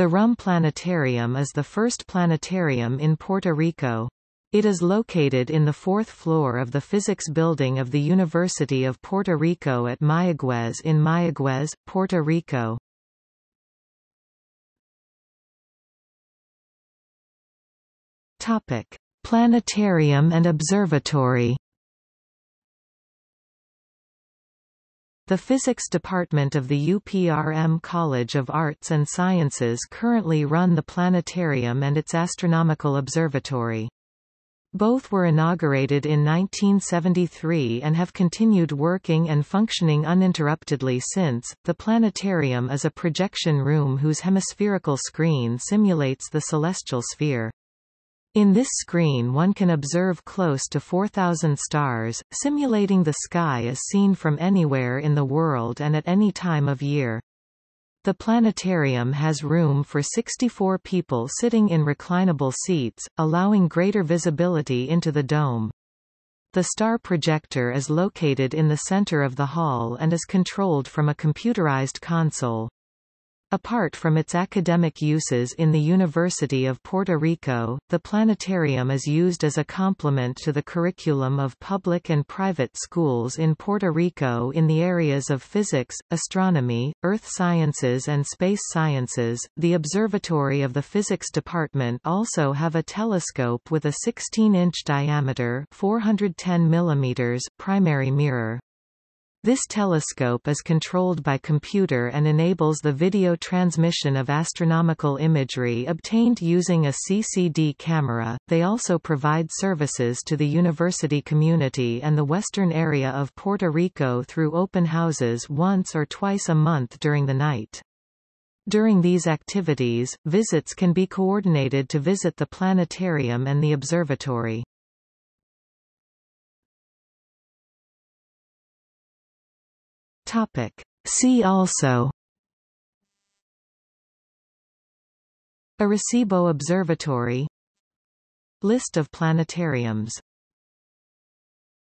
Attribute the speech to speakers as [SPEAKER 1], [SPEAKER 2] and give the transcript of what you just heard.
[SPEAKER 1] The RUM Planetarium is the first planetarium in Puerto Rico. It is located in the fourth floor of the Physics Building of the University of Puerto Rico at Mayagüez in Mayagüez, Puerto Rico. Topic: Planetarium and Observatory. The Physics Department of the UPRM College of Arts and Sciences currently run the planetarium and its astronomical observatory. Both were inaugurated in 1973 and have continued working and functioning uninterruptedly since. The planetarium is a projection room whose hemispherical screen simulates the celestial sphere. In this screen one can observe close to 4,000 stars, simulating the sky as seen from anywhere in the world and at any time of year. The planetarium has room for 64 people sitting in reclinable seats, allowing greater visibility into the dome. The star projector is located in the center of the hall and is controlled from a computerized console. Apart from its academic uses in the University of Puerto Rico, the planetarium is used as a complement to the curriculum of public and private schools in Puerto Rico in the areas of physics, astronomy, earth sciences and space sciences. The observatory of the physics department also have a telescope with a 16-inch diameter 410 mm primary mirror. This telescope is controlled by computer and enables the video transmission of astronomical imagery obtained using a CCD camera. They also provide services to the university community and the western area of Puerto Rico through open houses once or twice a month during the night. During these activities, visits can be coordinated to visit the planetarium and the observatory. Topic. See also Arecibo Observatory List of planetariums